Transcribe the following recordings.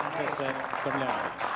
Andersen kom lär.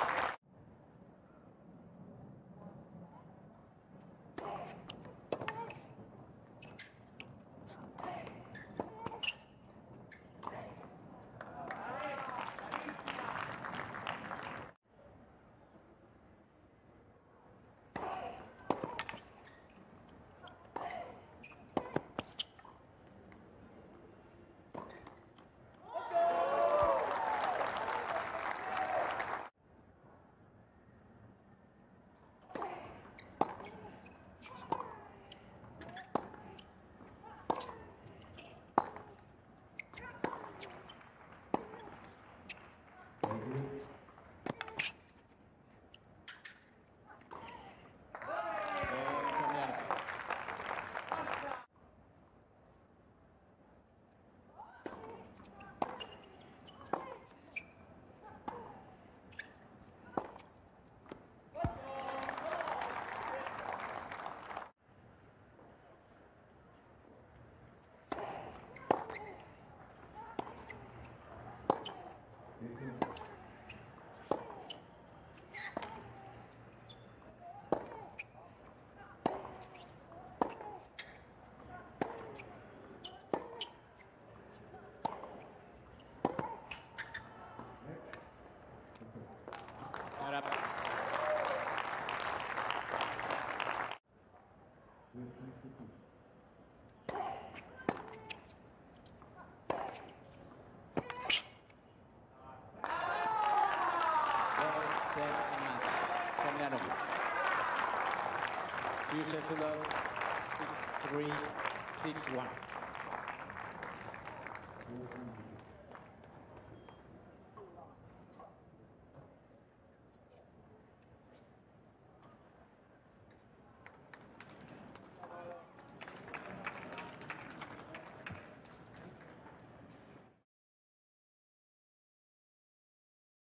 Two sets to love, six three, six one.